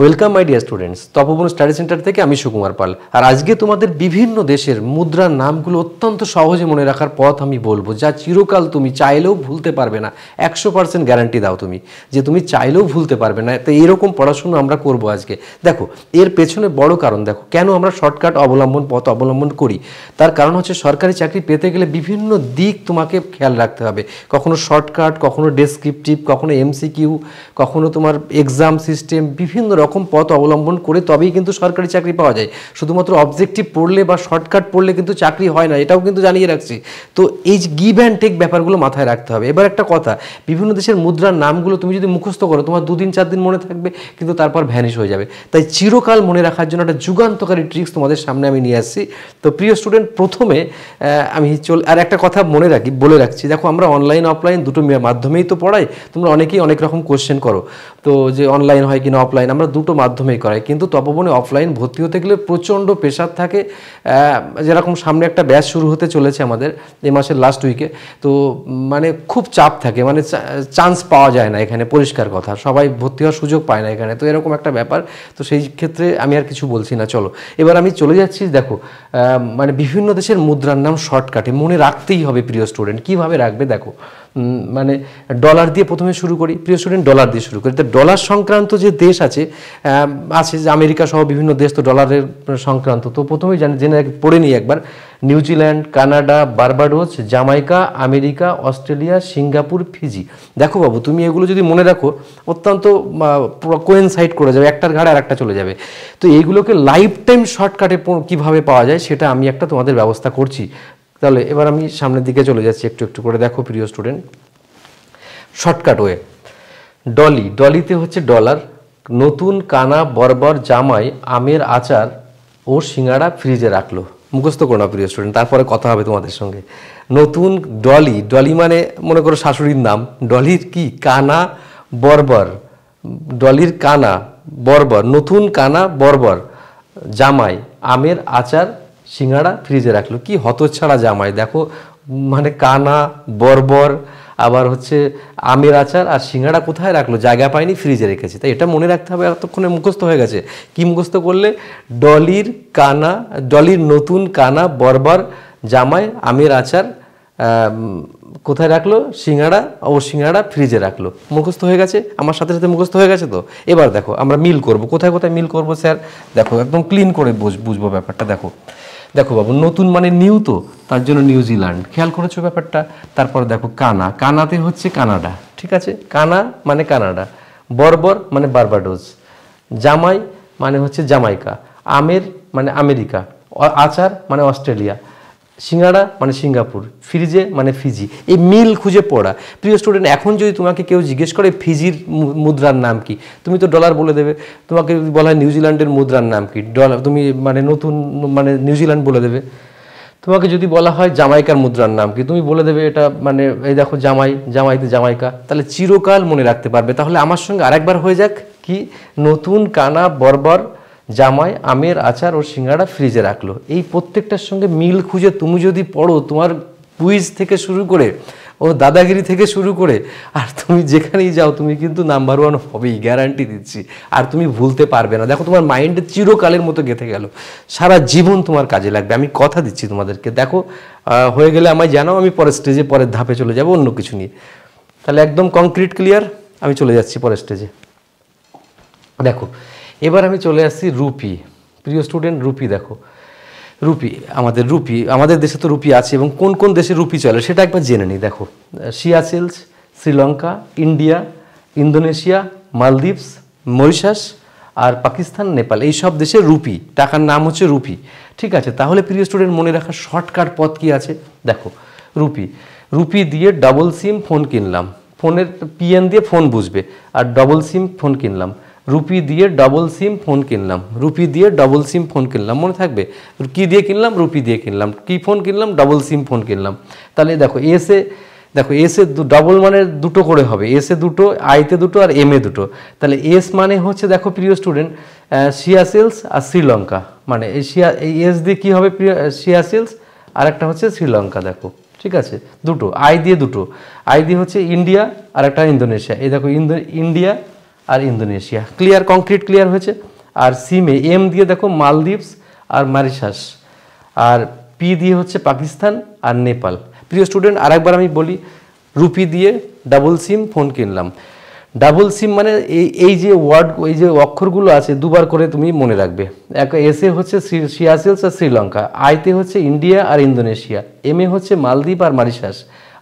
Welcome my dear students Tapoban study centre থেকে আমি সুকুমার পাল। আর আজকে তোমাদের বিভিন্ন দেশের মুদ্রার নামগুলো অত্যন্ত সহজে মনে রাখার পথ আমি বলব, যা চিরকাল তুমি চাইলেও ভুলতে পারবে না। একশো পার্সেন্ট গ্যারান্টি দাও তুমি যে তুমি চাইলেও ভুলতে পারবে না। তো এরকম পড়াশুনো আমরা করব আজকে। দেখো, এর পেছনে বড় কারণ দেখো, কেন আমরা শর্টকাট অবলম্বন, পথ অবলম্বন করি? তার কারণ হচ্ছে সরকারি চাকরি পেতে গেলে বিভিন্ন দিক তোমাকে খেয়াল রাখতে হবে। কখনো শর্টকাট কখনো ডেসক্রিপটিভ কখনো এমসিকিউ কখনো তোমার এক্সাম সিস্টেম বিভিন্ন রকম পথ অবলম্বন করে তবেই কিন্তু সরকারি চাকরি পাওয়া যায়। শুধুমাত্র অবজেক্টিভ পড়লে বা শর্টকাট পড়লে কিন্তু চাকরি হয় না, এটাও কিন্তু জানিয়ে রাখছি। তো এই গিভ অ্যান্ড টেক ব্যাপারগুলো মাথায় রাখতে হবে। এবার একটা কথা, বিভিন্ন দেশের মুদ্রার নামগুলো তুমি যদি মুখস্থ করো, তোমার দুদিন, চার দিন মনে থাকবে, কিন্তু তারপর ভ্যানিশ হয়ে যাবে। তাই চিরকাল মনে রাখার জন্য একটা যুগান্তকারী ট্রিক্স তোমাদের সামনে আমি নিয়ে আসছি। তো প্রিয় স্টুডেন্ট প্রথমে আমি চল আর একটা কথা মনে রাখি, বলে রাখছি। দেখো, আমরা অনলাইন অফলাইন দুটো মাধ্যমেই তো পড়াই, তোমরা অনেকেই অনেক রকম কোশ্চেন করো। তো যে অনলাইন হয় কিনা অফলাইন আমরা দুটো মাধ্যমেই করায়। কিন্তু তপবনে অফলাইন ভর্তি হতে গেলে প্রচণ্ড প্রেশার থাকে। যেরকম সামনে একটা ব্যাচ শুরু হতে চলেছে আমাদের এই মাসের লাস্ট উইকে তো মানে খুব চাপ থাকে। মানে চান্স পাওয়া যায় না এখানে, পরিষ্কার কথা। সবাই ভর্তি হওয়ার সুযোগ পায় না এখানে। তো এরকম একটা ব্যাপার। তো সেই ক্ষেত্রে আমি আর কিছু বলছি না। চলো। এবার আমি চলে যাচ্ছি, দেখো মানে বিভিন্ন দেশের মুদ্রার নাম শর্টকাটে মনে রাখতেই হবে প্রিয় স্টুডেন্ট কীভাবে রাখবে, দেখো। মানে ডলার দিয়ে প্রথমে শুরু করি। প্রিয় স্টুডেন্ট ডলার দিয়ে শুরু করি। তো ডলার সংক্রান্ত যে দেশ আছে আছে যে আমেরিকা সহ বিভিন্ন দেশ তো ডলারের সংক্রান্ত। তো প্রথমেই জানি জেনে পড়ে নিই একবার। New Zealand, Canada, Barbados, Jamaica, America, Australia, Singapore, Fiji. দেখো বাবু, তুমি এগুলো যদি মনে রাখো, অত্যন্ত কোয়েনসাইড করে যাবে। একটার ঘাড়ে আর একটা চলে যাবে। তো এইগুলোকে লাইফ টাইম শর্টকাটে কীভাবে পাওয়া যায়, সেটা আমি একটা তোমাদের ব্যবস্থা করছি। তাহলে এবার আমি সামনের দিকে চলে যাচ্ছি একটু একটু করে। দেখো প্রিয় স্টুডেন্ট শর্টকাট ওয়ে। ডলি, ডলিতে হচ্ছে ডলার। নতুন কানা বর্বর জামাই আমের আচার ও সিঙ্গাড়া ফ্রিজে রাখল। মুখস্থ করো না প্রিয় স্টুডেন্ট তারপরে কথা হবে তোমাদের সঙ্গে। নতুন ডলি ডলি মানে মনে করো শাশুড়ির নাম। ডলির কি? কানা বর্বর। ডলির কানা বর্বর। নতুন কানা বর্বর জামাই আমের আচার সিঙ্গাড়া ফ্রিজে রাখল। কি হতচ্ছাড়া জামাই। দেখো মানে কানা বর্বর আবার হচ্ছে আমের আচার আর সিঙ্গাড়া কোথায় রাখল? জায়গা পায়নি ফ্রিজে রেখেছে। তাই এটা মনে রাখতে হবে, এতক্ষণে মুখস্থ হয়ে গেছে। কি মুখস্থ করলে? ডলির কানা, ডলির নতুন কানা, বরবার জামাই, আমের আচার কোথায় রাখল? সিঙ্গাড়া ও সিঙ্গাড়া ফ্রিজে রাখল। মুখস্থ হয়ে গেছে? আমার সাথে সাথে মুখস্থ হয়ে গেছে তো? এবার দেখো, আমরা মিল করব। কোথায় কোথায় মিল করব, স্যার? দেখো, একদম ক্লিন করে বুঝ- বুঝব ব্যাপারটা। দেখো দেখো বাবু, নতুন মানে নিউ তো, তার জন্য নিউজিল্যান্ড খেয়াল করেছ ব্যাপারটা? তারপর দেখো, কানা। কানাতে হচ্ছে কানাডা, ঠিক আছে? কানা মানে কানাডা, বর্বর মানে বার্বাডোজ জামাই মানে হচ্ছে জামাইকা, আমের মানে আমেরিকা, আচার মানে অস্ট্রেলিয়া। সিঙ্গাড়া মানে সিঙ্গাপুর, ফ্রিজে মানে ফিজি, এই মিল খুঁজে পড়া। প্রিয় স্টুডেন্ট এখন যদি তোমাকে কেউ জিজ্ঞেস করে ফিজির মুদ্রার নাম কি, তুমি তো ডলার বলে দেবে। তোমাকে যদি বলা হয় নিউজিল্যান্ডের মুদ্রার নাম কি ডলার তুমি মানে নতুন মানে নিউজিল্যান্ড বলে দেবে। তোমাকে যদি বলা হয় জামাইকার মুদ্রার নাম কি, তুমি বলে দেবে এটা মানে এই দেখো জামাই, জামাইতে জামাইকা। তাহলে চিরকাল মনে রাখতে পারবে। তাহলে আমার সঙ্গে আরেকবার হয়ে যাক। কি? নতুন কানা বর্বর জামাই, আমের আচার ও সিঙ্গাড়া ফ্রিজে রাখল। এই প্রত্যেকটার সঙ্গে মিল খুঁজে তুমি যদি পড়ো তোমার কুইজ থেকে শুরু করে ও দাদাগিরি থেকে শুরু করে, আর তুমি যেখানেই যাও, তুমি কিন্তু নাম্বার ওয়ান হবেই গ্যারান্টি দিচ্ছি। আর তুমি ভুলতে পারবে না। দেখো, তোমার মাইন্ডে চিরকালের মতো গেঁথে গেল। সারা জীবন তোমার কাজে লাগবে। আমি কথা দিচ্ছি তোমাদেরকে। দেখো হয়ে গেলে আমায় জানাও, আমি পরের স্টেজে পরের ধাপে চলে যাব, অন্য কিছু নিয়ে। তাহলে একদম কংক্রিট ক্লিয়ার আমি চলে যাচ্ছি পরের স্টেজে দেখো এবার আমি চলে আসছি রুপি। প্রিয় স্টুডেন্ট রুপি দেখো। রুপি, আমাদের রুপি, আমাদের দেশে তো রুপি আছে এবং কোন কোন দেশে রুপি চলে সেটা একবার জেনে নিই, দেখো। Seychelles Sri Lanka, India, Indonesia, Maldives, Mauritius আর পাকিস্তান, নেপাল, এই সব দেশে রুপি, টাকার নাম হচ্ছে রুপি। ঠিক আছে, তাহলে প্রিয় স্টুডেন্ট মনে রাখার শর্টকাট পথ কি আছে? দেখো, রুপি রুপি দিয়ে ডাবল সিম ফোন কিনলাম। ফোনের পিএন দিয়ে ফোন বুঝবে, আর ডবল সিম ফোন কিনলাম। রুপি দিয়ে ডবল সিম ফোন কিনলাম। রুপি দিয়ে ডবল সিম ফোন কিনলাম। মনে থাকবে, কি দিয়ে কিনলাম? রুপি দিয়ে কিনলাম। কি ফোন কিনলাম? ডবল সিম ফোন কিনলাম। তাহলে দেখো এসে দেখো এসে ডবল মানে দুটো করে হবে। এসে দুটো আইতে দুটো আর এম এ দুটো। তাহলে এস মানে হচ্ছে, দেখো, প্রিয় স্টুডেন্ট সিয়াসেলস আর শ্রীলঙ্কা মানে এই শিয়া এই এস দিয়ে কী হবে প্রিয় সিয়াসেলস আর একটা হচ্ছে শ্রীলঙ্কা দেখো। ঠিক আছে? দুটো। আই দিয়ে দুটো। আই দিয়ে হচ্ছে ইন্ডিয়া আর একটা ইন্দোনেশিয়া এই দেখো ইন্দো ইন্ডিয়া আর ইন্দোনেশিয়া। ক্লিয়ার কংক্রিট ক্লিয়ার হয়েছে। আর সিমে, এম দিয়ে দেখো মালদ্বীপস আর মারিশাস। আর পি দিয়ে হচ্ছে পাকিস্তান আর নেপাল। প্রিয় স্টুডেন্ট, আরেকবার আমি বলি, রুপি দিয়ে ডাবল সিম ফোন কিনলাম। ডাবল সিম মানে এই এই যে ওয়ার্ড এই যে অক্ষরগুলো আছে, দুবার করে তুমি মনে রাখবে। এক এসে হচ্ছে সিয়াসেলস আর শ্রীলঙ্কা। আইতে হচ্ছে ইন্ডিয়া আর ইন্দোনেশিয়া। এম এ হচ্ছে মালদ্বীপ আর মারিশাস।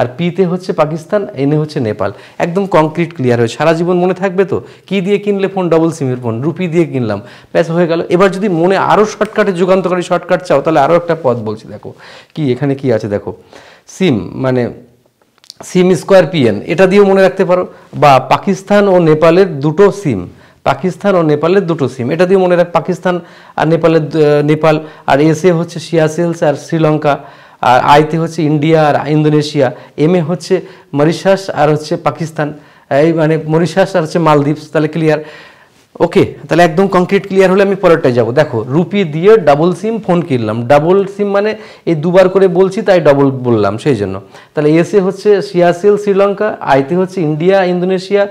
আর পিতে হচ্ছে পাকিস্তান, এনে হচ্ছে নেপাল। একদম কংক্রিট ক্লিয়ার হয়ে, সারা জীবন মনে থাকবে তো? কি দিয়ে কিনলে ফোন ডবল সিমের ফোন রুপি দিয়ে কিনলাম। ব্যাস, হয়ে গেল। এবার যদি মনে আরও শর্টকাটে যুগান্তকারী শর্টকাট চাও, তাহলে আরও একটা পথ বলছি, দেখো। কি, এখানে কি আছে, দেখো। সিম মানে সিম স্কোয়ার পিএন এটা দিয়েও মনে রাখতে পারো। বা পাকিস্তান ও নেপালের দুটো সিম পাকিস্তান ও নেপালের দুটো সিম এটা দিয়ে মনে রাখ, পাকিস্তান আর নেপালের নেপাল। আর এসে হচ্ছে সিয়াসেলস আর শ্রীলঙ্কা। আর আইতে হচ্ছে ইন্ডিয়া আর ইন্দোনেশিয়া এম এ হচ্ছে মরিশাস আর হচ্ছে পাকিস্তান। এই মানে মরিশাস আর হচ্ছে মালদ্বীপস, তাহলে ক্লিয়ার ওকে তাহলে একদম কংক্রিট ক্লিয়ার হলে আমি পরেরটায় যাব। দেখো, রুপি দিয়ে ডাবল সিম ফোন কিনলাম। ডাবল সিম মানে এই দুবার করে বলছি, তাই ডাবল বললাম, সেই জন্য। তাহলে এসে হচ্ছে সিয়াসেল শ্রীলঙ্কা আইতে হচ্ছে ইন্ডিয়া ইন্দোনেশিয়া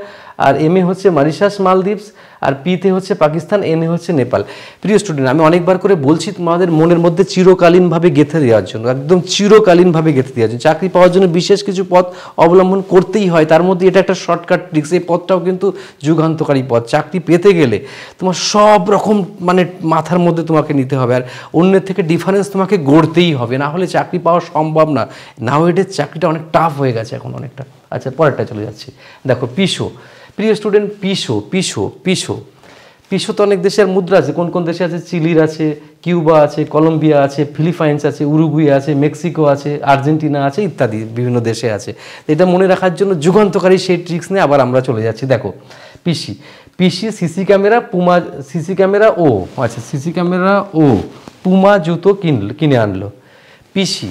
আর এম এ হচ্ছে মারিশাস মালদ্বীপস আর পিতে হচ্ছে পাকিস্তান এনে হচ্ছে নেপাল প্রিয় স্টুডেন্ট আমি অনেকবার করে বলছি তোমাদের মনের মধ্যে চিরকালীনভাবে গেঁথে দেওয়ার জন্য, একদম চিরকালীনভাবে গেঁথে দেওয়ার জন্য। চাকরি পাওয়ার জন্য বিশেষ কিছু পথ অবলম্বন করতেই হয়, তার মধ্যে এটা একটা শর্টকাট ট্রিক্স এই পথটাও কিন্তু যুগান্তকারী পথ। চাকরি পেতে গেলে তোমার সব রকম মানে মাথার মধ্যে তোমাকে নিতে হবে, আর অন্যের থেকে ডিফারেন্স তোমাকে গড়তেই হবে। না হলে চাকরি পাওয়া সম্ভব না। নাও এটার চাকরিটা অনেক টাফ হয়ে গেছে এখন অনেকটা। আচ্ছা পরেরটা চলে যাচ্ছি। দেখো, পিসো প্রিয় স্টুডেন্ট, পিসো পিসো পিসো। পিসো তো অনেক দেশের মুদ্রা আছে। কোন কোন দেশে আছে? চিলির আছে, কিউবা আছে, কলম্বিয়া আছে, ফিলিপাইন্স আছে উরুগুই আছে, মেক্সিকো আছে, আর্জেন্টিনা আছে, ইত্যাদি বিভিন্ন দেশে আছে। এটা মনে রাখার জন্য যুগান্তকারী সেই ট্রিক্স নিয়ে আবার আমরা চলে যাচ্ছি। দেখো, PC. PC, CC camera, Puma, CC camera, ও। আচ্ছা সিসি ক্যামেরা, ও। পুমা জুতো কিন, কিনে আনলো। পিসি।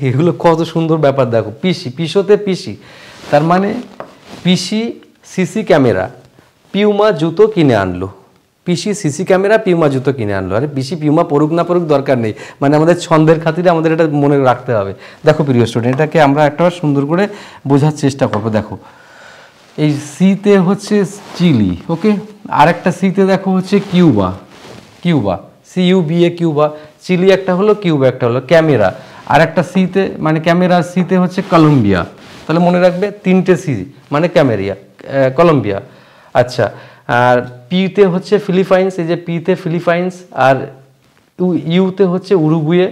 এগুলো কত সুন্দর ব্যাপার। দেখো, পিসি, পিসোতে পিসি। তার মানে পিসি সিসি ক্যামেরা, পিউমা জুতো কিনে আনলো। পিসি সিসি ক্যামেরা, পিউমা জুতো কিনে আনলো। আরে পিসি, পিউমা পড়ুক না পড়ুক দরকার নেই। মানে আমাদের ছন্দের খাতিরে আমাদের এটা মনে রাখতে হবে। দেখো প্রিয় স্টুডেন্ট এটাকে আমরা একটা সুন্দর করে বোঝার চেষ্টা করব। দেখো, এই সিতে হচ্ছে চিলি, ওকে? আরেকটা সিতে দেখো হচ্ছে Cuba. Cuba C U B A Cuba. Chile একটা হলো কিউবা, একটা হলো ক্যামেরা। আর একটা সিতে মানে ক্যামেরা সিতে হচ্ছে কলম্বিয়া। তাহলে মনে রাখবে তিনটে সি মানে ক্যামেরিয়া কলম্বিয়া। আচ্ছা আর পিতে হচ্ছে ফিলিপাইন্স, এই যে পিতে ফিলিপাইন্স, আর ইউতে হচ্ছে উরুগুয়ে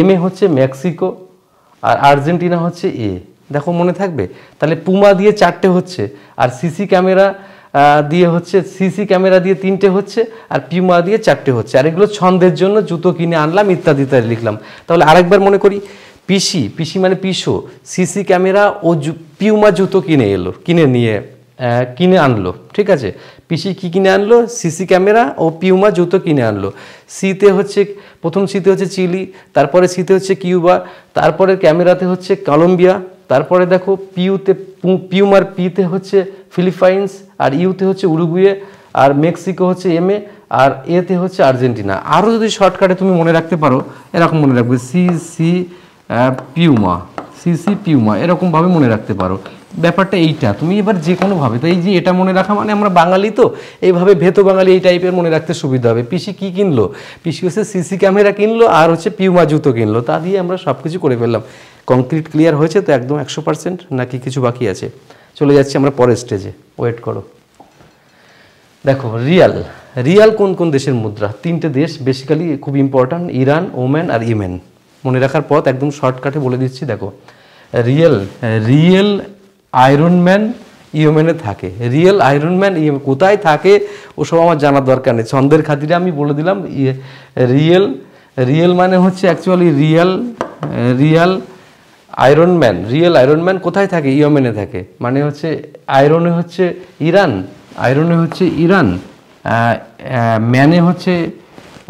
এম এ হচ্ছে মেক্সিকো, আর আর্জেন্টিনা হচ্ছে এ। দেখো মনে থাকবে? তাহলে পুমা দিয়ে চারটে হচ্ছে, আর সিসি ক্যামেরা দিয়ে হচ্ছে, সিসি ক্যামেরা দিয়ে তিনটে হচ্ছে, আর পিউমা দিয়ে চারটে হচ্ছে। আর এগুলো ছন্দের জন্য জুতো কিনে আনলাম, ইত্যাদি ইত্যাদি লিখলাম। তাহলে আরেকবার মনে করি পিসি পিসি মানে পিসো, সিসি ক্যামেরা ও পিউমা জুতো কিনে এলো, কিনে নিয়ে কিনে আনলো, ঠিক আছে? পিসি কি কিনে আনলো? সিসি ক্যামেরা ও পিউমা জুতো কিনে আনলো। সিতে হচ্ছে, প্রথম সিতে হচ্ছে চিলি, তারপরে সিতে হচ্ছে কিউবা তারপরে ক্যামেরাতে হচ্ছে কলম্বিয়া, তারপরে দেখো পিউতে পিউমার পিতে হচ্ছে ফিলিপাইন্স, আর ইউতে হচ্ছে উরুগুয়ে, আর মেক্সিকো হচ্ছে এমএ, আর এতে হচ্ছে আর্জেন্টিনা। আরও যদি শর্টকাটে তুমি মনে রাখতে পারো, এরকম মনে রাখবে, C C puma C C puma এরকমভাবে মনে রাখতে পারো। ব্যাপারটা এইটা, তুমি এবার যে কোনোভাবে তো এই যে এটা মনে রাখা মানে আমরা বাঙালি তো, এইভাবে ভেতো বাঙালি এই টাইপের মনে রাখতে সুবিধা হবে। পিসি কি কিনলো? পিসি হচ্ছে সিসি ক্যামেরা কিনলো আর হচ্ছে পিউমা জুতো কিনলো, তা দিয়ে আমরা সব কিছু করে ফেললাম। কংক্রিট ক্লিয়ার হয়েছে তো একদম একশো পার্সেন্ট নাকি কিছু বাকি আছে? চলে যাচ্ছি আমরা পরের স্টেজে ওয়েট করো। দেখো রিয়াল রিয়াল কোন কোন দেশের মুদ্রা? তিনটে দেশ বেসিক্যালি খুব ইম্পর্ট্যান্ট ইরান ওম্যান আর ইমেন মনে রাখার পথ একদম শর্টকাটে বলে দিচ্ছি, দেখো। রিয়েল রিয়েল আয়রনম্যান ইয়েমেনে থাকে। রিয়েল আয়রনম্যান ইয়েমেন কোথায় থাকে ওসব আমার জানার দরকার নেই। ছন্দের খাতিরে আমি বলে দিলাম ইয়ে রিয়েল রিয়েল মানে হচ্ছে actually riyal riyal iron man. Real iron man কোথায় থাকে? ইয়েমেনে থাকে। মানে হচ্ছে আয়রনে হচ্ছে ইরান, আয়রনে হচ্ছে ইরান ম্যানে হচ্ছে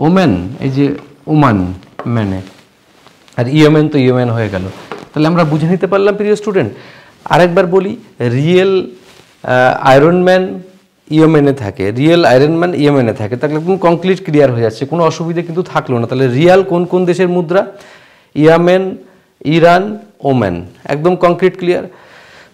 ওম্যান এই যে ওমান ম্যানে। আর ইয়েমেন তো ইয়েমেন হয়ে গেল। তাহলে আমরা বুঝে নিতে পারলাম, প্রিয় স্টুডেন্ট। আরেকবার বলি, রিয়েল আয়রনম্যান ইএমএনে থাকে, রিয়েল আয়রনম্যান ইএমএনে থাকে। তাহলে একদম কংক্রিট ক্লিয়ার হয়ে যাচ্ছে, কোনো অসুবিধা কিন্তু থাকল না। তাহলে রিয়াল কোন কোন দেশের মুদ্রা? ইয়ামেন, ইরান ওম্যান একদম কংক্রিট ক্লিয়ার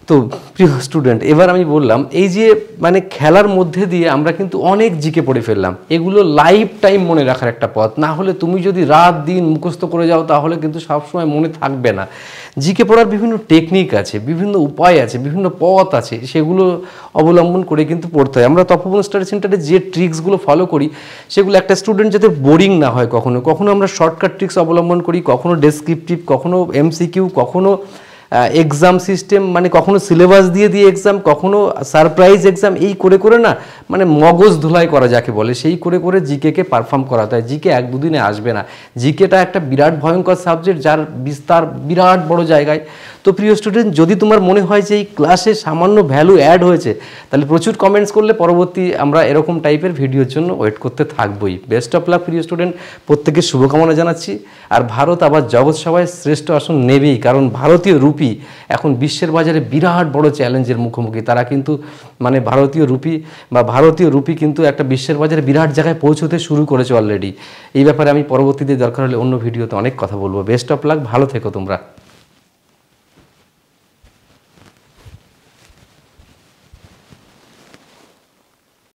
তো প্রিয় স্টুডেন্ট এবার আমি বললাম, এই যে মানে খেলার মধ্যে দিয়ে আমরা কিন্তু অনেক জিকে পড়ে ফেললাম, এগুলো লাইফ টাইম মনে রাখার একটা পথ। না হলে তুমি যদি রাত দিন মুখস্থ করে যাও, তাহলে কিন্তু সবসময় মনে থাকবে না। জিকে পড়ার বিভিন্ন টেকনিক আছে, বিভিন্ন উপায় আছে, বিভিন্ন পথ আছে, সেগুলো অবলম্বন করে কিন্তু পড়তে হয়। আমরা তপবন স্টাডি সেন্টারে যে ট্রিক্সগুলো ফলো করি, সেগুলো একটা স্টুডেন্ট যাতে বোরিং না হয় কখনো। কখনো আমরা শর্টকাট ট্রিক্স অবলম্বন করি, কখনো ডেসক্রিপটিভ কখনো এমসিকিউ কখনো এক্সাম সিস্টেম মানে কখনো সিলেবাস দিয়ে দিয়ে এক্সাম কখনো সারপ্রাইজ এক্সাম এই করে করে না মানে মগজ ধুলাই করা যাকে বলে, সেই করে করে জিকেকে পারফর্ম করাতে হয় জিকে এক দুদিনে আসবে না। জিকেটা একটা বিরাট ভয়ঙ্কর সাবজেক্ট যার বিস্তার বিরাট বড় জায়গায়। তো প্রিয় স্টুডেন্ট যদি তোমার মনে হয় যে এই ক্লাসে সামান্য ভ্যালু অ্যাড হয়েছে, তাহলে প্রচুর কমেন্টস করলে পরবর্তী আমরা এরকম টাইপের ভিডিওর জন্য ওয়েট করতে থাকবোই। বেস্ট অফ লাক প্রিয় স্টুডেন্ট প্রত্যেকের শুভকামনা জানাচ্ছি। আর ভারত আবার জগৎ সভায় শ্রেষ্ঠ আসন নেবেই, কারণ ভারতীয় রুপি এখন বিশ্বের বাজারে বিরাট বড় চ্যালেঞ্জের মুখোমুখি। তারা কিন্তু মানে ভারতীয় রুপি বা ভারতীয় রুপি কিন্তু একটা বিশ্বের বাজারে বিরাট জায়গায় পৌঁছতে শুরু করেছে অলরেডি এই ব্যাপারে আমি পরবর্তীতে দরকার হলে অন্য ভিডিওতে অনেক কথা বলব। বেস্ট অফ লাক ভালো থেকো তোমরা।